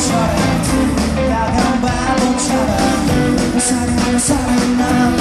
Saya I'm not a bad one. Sorry, I'm sorry,